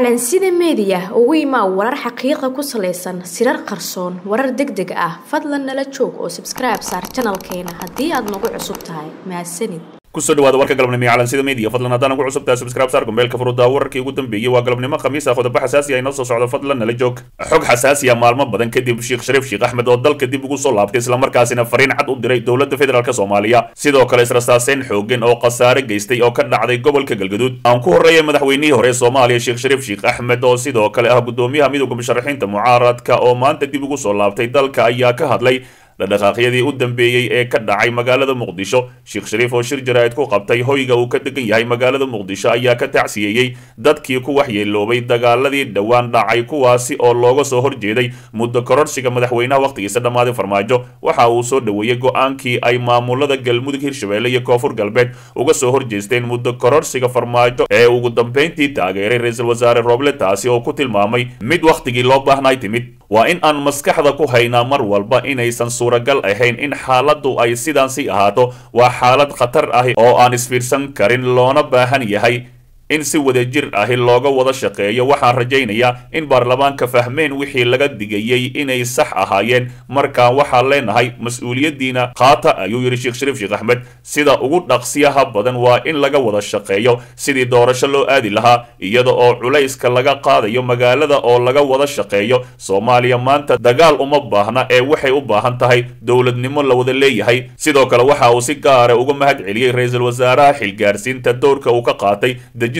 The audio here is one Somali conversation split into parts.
calansida meediya ugu imaa warar xaqiiqa ku salaysan sirar qarsoon warar deg deg ah fadlan nala joog oo sabskribe saar janalkeena haddii aad nagu cusub tahay mahadsanid ku soo dhawaada warka galabnimo ee calansida media. Fadlan haddaan ugu cusubtahay subscribe saar gombeelka furudaa wararkii ugu dambeeyey waa galabnimo khamiis ah. Qodobo xasaasi ah inoo soo socdo fadlan nala joog. Xog xasaasi ah maalmo badan kadib sheekh shariif sheekh axmed oo dalka dib ugu soo laabtay islamarkaasina fariin cad u diray dowladda federaalk soomaaliya. Sidoo kale israsaaseyn xoogan oo khasaare geystay oo ka dhacday gobolka galgaduud. Aan ku horreeyay madaxweynihii hore soomaaliya sheekh shariif sheekh axmed oo sidoo kale ah gudoomiyaha midowda musharaxiinta mucaaradka oo maanta dib ugu soo laabtay dalka ayaa ka hadlay dhaqdhaqaaqyadii u dambeeyey ee ka dhacay magaalada muqdisho sheekh shariif oo shir jaraa'id ku qabtay hoyga uu ka degan yahay magaalada muqdisho ayaa ka tacsiyeeyey dadkii ku waxyeeloobay dagaaladii dhowaan dhacay kuwaasi oo looga soo horjeeday muddo kororsiga madaxweynaha wakhtigiisa dhammaaday farmaajo. Waxa uu soo dhoweeyey go'aankii ay maamulada galmudug hirshabelle iyo koonfur galbeed uga soo horjeesteen muddo kororsiga farmaajo ee ugu dambeyntii taageeray ra'iisul wasaare rooble taasi oo ku tilmaamay mid wakhtigii loo baahnay timid waa in aan maskaxda ku haynaa mar walba inaysan suuragal ahayn in xaaladdu ay sidaan sii ahaato. Waa xaalad khatar ah oo aan isfiirsan karin loona baahan yahay in si wadajir ahi looga wada shaqeeyo waxaan rajaynayaa in baarlamaanka fahmeen wixii laga digayey inay sax ahaayeen. Markaan waxaan leenahay mas'uuliyaddiina qaata ayuu yidhi sheekh shariif sheekh axmed sida ugu dhaqsiyaha badan waa in laga wada shaqeeyo sidii doorasho loo aadi lahaa iyada oo culayska laga qaadayo magaalada oo laga wada shaqeeyo. Soomaaliya maanta dagaal uma baahna ee waxay u baahan tahay dowladnimo la wada leeyahay. Sidoo kale waxa uu si gaara uga mahad celiyey ra'iisul wasaaraha xilgaarsiinta doorka uu ka qaatay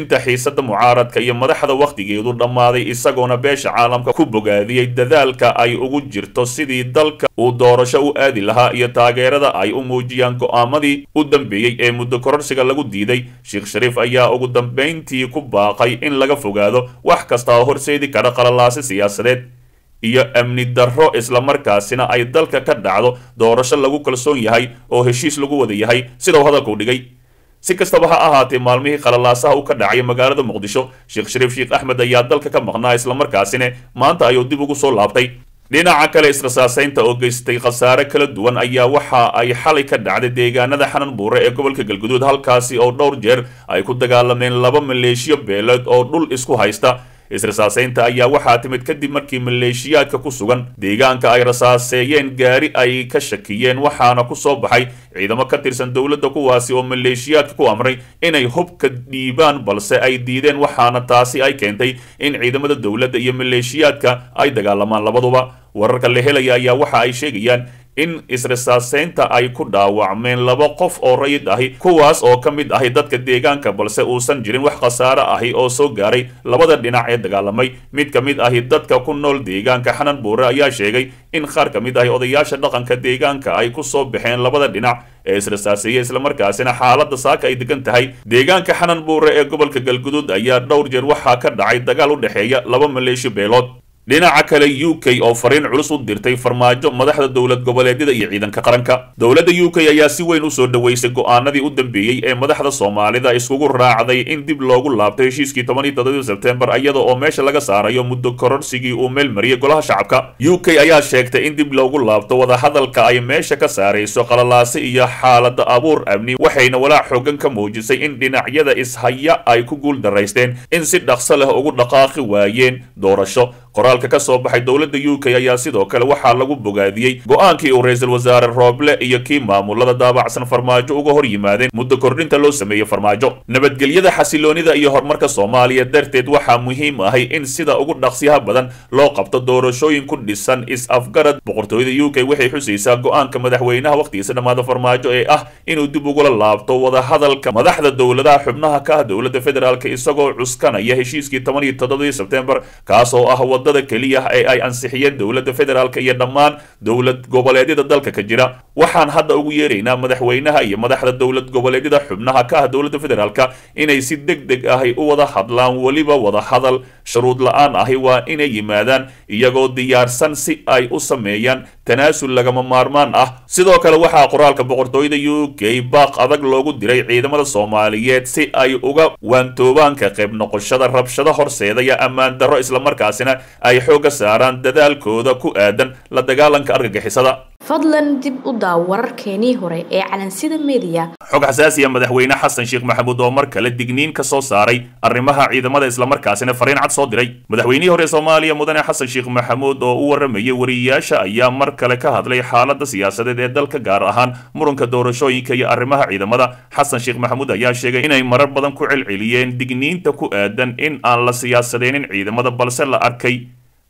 xiisada mucaaradka iyo madaxda wakhtigeedu dhammaaday isagoona beesha caalamka ku bogaadiyey dadaalka ay ugu jirto sidii dalka uu doorasho u aadi lahaa iyo taageerada ay u muujiyaan go'aamadii u dambeeyey ee muddo kororsiga lagu diiday. Sheekh shariif ayaa ugu dambayntii ku baaqay in laga fogaado wax kasta oo horseedi kara qalalaasi siyaasadeed iyo amni darro islamarkaasina ay dalka ka dhacdo doorasho lagu kalsoon yahay oo heshiis lagu wada yahay. Sidau hadalkuu dhigay si kastaba ha ahaatee maalmihii qalalaasaha u ka dhacaya magaalada muqdisho sheekh shariif sheekh axmed ayaa dalka ka maqnaa islamarkaasina maanta ayuu dib ugu soo laabtay. Dhinaca kale israsaaseynta oo geystay khasaare kala duwan ayaa waxa ay xalay ka dhacday deegaanada xanan buure ee gobolka galguduud halkaasi oo dhowr jeer ay ku dagaalameen laba maleeshiyo beeleed oo dhul isku haysta israsaaseynta ayaa waxaa timid kadib markii maleeshiyaadka ku sugan deegaanka ay rasaaseeyeen gaari ay ka shakiyeen waxaana ku soo baxay ciidamo ka tirsan dowladda kuwaasi oo maleeshiyaadka ku amray inay hubka dhiibaan balse ay diideen waxaana taasi ay keentay in ciidamada dowladda iyo maleeshiyaadka ay dagaalamaan labaduba. Wararka la helaya ayaa waxa ay sheegayaan in israsaaseynta ay ku dhaawacmeen laba qof oo rayid ahi kuwaas oo ka mid ahi dadka deegaanka balse uusan jirin wax khasaare ahi oo soo gaaray. Labada dhinac ee dagaalamay mid ka mid ahi dadka ku nool deegaanka xanan buure ayaa sheegay in qaar ka mid ahi odayaasha dhaqanka deegaanka ay ku soo baxeen labada dhinac ee israsaaseeyey islamarkaasina xaaladda saaka ay degan tahay. Deegaanka xanan buure ee gobolka galguduud ayaa dhowr jeer waxaa ka dhacay dagaal u dhexeeya laba maleeshiyo beelood dhinaca kale u k oo fariin culus u dirtay farmaajo madaxda dowlad goboleedyada iyo ciidanka qaranka. Dowladda u k ayaa si weyn u soo dhoweysay go'aanadii u dambeeyey ee madaxda soomaalida iskugu raacday in dib loogu laabto heshiiskii tobaniyo toddobii sebtembar iyada oo meesha laga saarayo muddo kororsigii uu meel mariyay golaha shacabka. U k ayaa sheegtay in dib loogu laabto wadahadalka ay meesha ka saarayso qalalaasi iyo xaalada abuur amni waxayna walaac xoogan ka muujisay in dhinacyada ishaya ay ku guul daraysteen in si dhaqso leh ugu dhaqaaqi waayeen doorasho qoraalka ka soo baxay dowladda u k ayaa sidoo kale waxaa lagu bogaadiyey go'aankii uu ra'iisul wasaare rooble iyo kii maamulada daabacsan farmaajo uga hor yimaadeen muddo kordhinta loo sameeyey farmaajo. Nabadgelyada xasiloonida iyo horumarka soomaaliya darteed waxaa muhiim ahay in sida ugu dhaqsiyaha badan loo qabto doorashooyin ku dhisan is-afgarad. Boqortooyada u k waxay xusaysaa go'aanka madaxweynaha wakhtigiisa dhammaada farmaajo ee ah inuu dib ugula laabto wadahadalka madaxda dowladaha xubnaha ka ah dowladda federaalk isagoo cuskanaya heshiiskii toban iyo toddobadii sebtembar kaas oo ah waddada keliya ee ay ansixiyeen dowladda federaalk iyo dhammaan dowlad goboleedyada dalka ka jira. Waxaan hadda ugu yeeraynaa madaxweynaha iyo madaxda dowlad goboleedyada xubnaha ka ah dowladda federaalk inay si deg deg ahi u wada hadlaan weliba wada hadal. Shuruud la'aan ahi waa inay yimaadaan iyagoo diyaarsan si ay u sameeyaan tanaasul lagama maarmaan ah. Sidoo kale waxaa qoraalka boqortooyada u k baaq adag loogu diray ciidamada soomaaliyeed si ay uga waantoobaan ka qayb noqoshada rabshado horseeda iyo ammaan darro islamarkaasina ay xoogga saaraan dadaalkooda ku aadan la dagaalanka argagixisada. Fadlan dib u daaw wararkeenii hore ee calansida media. Xog xasaasiya madaxweyne xasan sheekh maxamuud oo mar kale digniin ka soo saaray arrimaha ciidamada islamarkaasina fariin cad soo diray. Madaxweynihii hore soomaaliya mudane xasan sheekh maxamuud oo u waramayay wariyayaasha ayaa mar kale ka hadlay xaaladda siyaasadeed ee dalka gaar ahaan muranka doorashooyinka iyo arrimaha ciidamada. Xasan sheekh maxamuud ayaa sheegay inay marar badan ku celceliyeen digniinta ku aadan in aan la siyaasadeynin ciidamada balse la arkay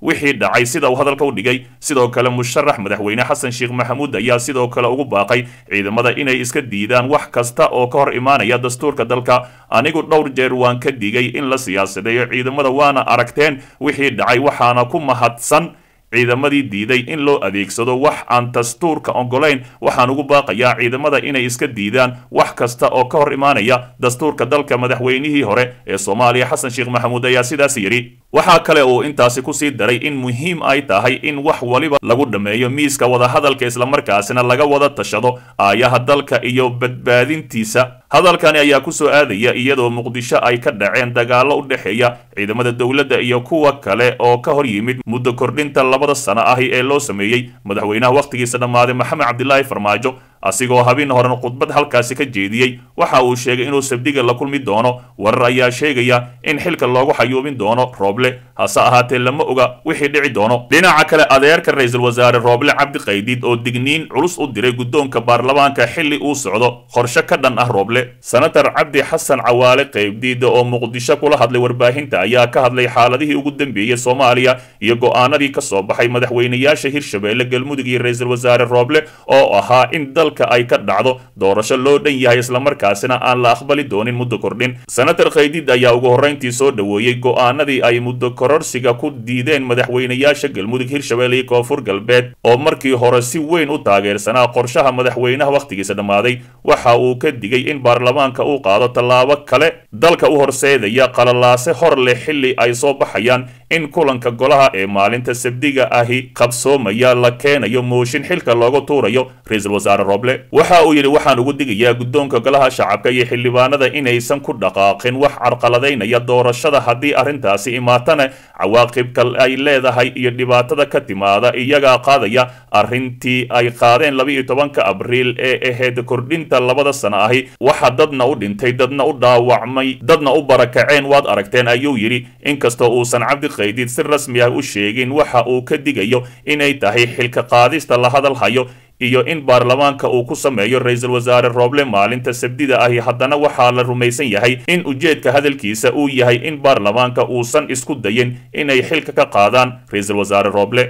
wixii dhacay sida uu hadalka u dhigay sidoo kale musharax madaxweyne xasan sheekh maxamuud ayaa sidoo kale ugu baaqay ciidamada inay iska diidaan wax kasta oo ka hor imaanaya dastuurka dalka. Anigu dhowr jeer waan ka digay in la siyaasadeeyo ciidamada waana aragteen wixii dhacay waxaana ku mahadsan ciidamadii diiday in loo adeegsado wax aan dastuurka ogolayn waxaan ugu baaqayaa ciidamada inay iska diidaan wax kasta oo ka hor imaanaya dastuurka dalka madaxweynihii hore ee soomaaliya. Xasan sheekh maxamuud ayaa sidaas yidhi waxaa kale uu intaasi ku sii daray in muhiim ay tahay in wax waliba lagu dhammeeyo miiska wadahadalka islamarkaasina laga wada tashado aayaha dalka iyo badbaadintiisa. Hadalkani ayaa ku soo aadaya iyadoo muqdisho ay ka dhaceen dagaallo u dhexeeya ciidamada dowladda iyo kuwa kale oo ka hor yimid muddo kordhinta labada sano ahi ee loo sameeyey madaxweynaha wakhtigiisa dhammaaday maxamed cabdilaahi farmaajo asigoo habeen horen khudbad halkaasi ka jeediyey waxa uu sheegay inuu sabdiga la kulmi doono. Warar ayaa sheegaya in xilka loogu xayuubin doono rooble hase ahaatee lama oga wixii dhici doono. Dhinaca kale adeerka ra'iisul wasaare rooble cabdi qaydiid oo digniin culus u diray guddoonka baarlamaanka xilli uu socdo qorshe ka dhan ah rooble senatar cabdi xasan cawaale qaybdiida oo muqdisho kula hadlay warbaahinta ayaa ka hadlay xaaladihii ugu dambeeyey soomaaliya iyo go'aanadii ka soo baxay madaxweynayaasha hirshabeelle galmudug iyo ra'iisul wasaare rooble oo ahaa in dalka ay ka dhacdo doorasho loo dhan yahay islamarkaasina aan la aqbali doonin muddo kordhin. Senatar khaydid ayaa ugu horrayntii soo dhoweeyey go'aanadii ay muddo kororsiga ku diideen madaxweynayaasha galmudug hirshabeelle iyo koonfur galbeed oo markii hore si weyn u taageersanaa qorshaha madaxweynaha wakhtigiisa dhammaaday waxa uu ka digay in baarlamaanka uu qaado tallaabo kale. Dalka u horseedaya qalalaase hor leh xilli ay soo baxayaan in kulanka golaha ee maalinta sabdiga ahi qabsoomaya la keenayo mooshin xilka looga tuurayo ra'iisul wasaare rooble waxa uu yidhi waxaan ugu digayaa guddoonka golaha shacabka iyo xildhibaanada inaysan ku dhaqaaqin. Wax carqaladaynaya doorashada haddii arrintaasi imaatana cawaaqibka ay leedahay iyo dhibaatada ka timaada iyagaa qaadaya arrintii ay qaadeen laba-iyo tobanka abriil ee ahayd kordhinta labada sano ahi waxa dadna u dhintay dadna u dhaawacmay dadna u barakaceen waad aragteen ayuu yidhi. Inkastoo uusan cabdi qaydid si rasmi ah u sheegin waxa uu ka digayo inay tahay xilka qaadista la hadal hayo iyo in baarlamaanka uu ku sameeyo ra'iisul wasaare rooble maalinta sabdida ahi. Haddana waxaa la rumaysan yahay in ujeedka hadalkiisa uu yahay in baarlamaanka uusan isku dayin inay xilka ka qaadaan ra'iisul wasaare rooble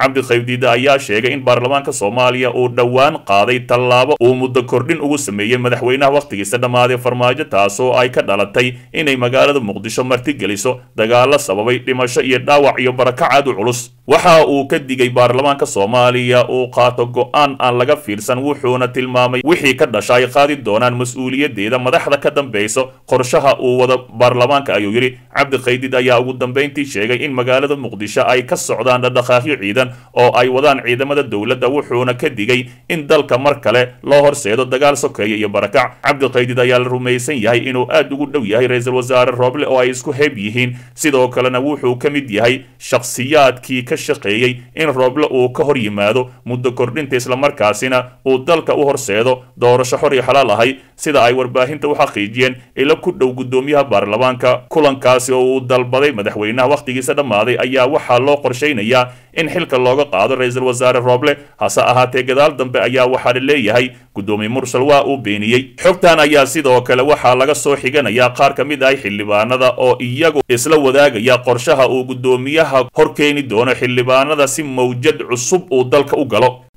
cabdi qaybdiida ayaa sheegay in baarlamaanka soomaaliya uu dhowaan qaaday tallaabo uu muddo kordhin ugu sameeyey madaxweynaha wakhtigiisa dhammaaday farmaajo taasoo ay ka dhalatay inay magaalada muqdisho martigeliso dagaalo sababay dhimasho iyo dhaawac iyo barakac aad u culus. Waxa uu ka digay baarlamaanka soomaaliya uu qaato go'aan aan laga fiirsan wuxuuna tilmaamay wixii ka dhasha ay qaadi doonaan mas'uuliyadeeda madaxda ka dambeyso qorshaha uu wada baarlamaanka ayuu yidhi. Cabdi qaydid ayaa ugu dambeyntii sheegay in magaalada muqdisho ay ka socdaan dhaqdhaqaaqyo ciidan oo ay wadaan ciidamada dowladda wuxuuna ka digay in dalka mar kale loo horseedo dagaal sokeeye iyo barakac. Cabdi qaydid ayaa la rumaysan yahay inuu aad ugu dhow yahay ra'iisul wasaare rooble oo ay isku heeb yihiin. Sidoo kalena wuxuu ka mid yahay shakhsiyaadkii ka shaqeeyey in rooble uu ka hor yimaado muddo kordhinta islamarkaasina uu dalka u horseedo doorasho xor iyo xalaal ahay sida ay warbaahinta u xaqiijiyeen ilo ku dhow guddoomiyaha baarlamaanka. Kulankaasi oo uu dalbaday madaxweynaha wakhtigiisa dhammaaday ayaa waxaa loo qorshaynayaa in xilka looga qaado ra'iisul wasaare rooble hase ahaatee gadaal dambe ayaa waxaa la leeyahay guddoomiye mursal waa uu beeniyey. Xogtan ayaa sidoo kale waxaa laga soo xiganayaa qaar ka mid ah xildhibaanada oo iyagu isla wadaagaya qorshaha uu guddoomiyaha hor keeni doono xildhibaanada si mawjad cusub uu dalka u galo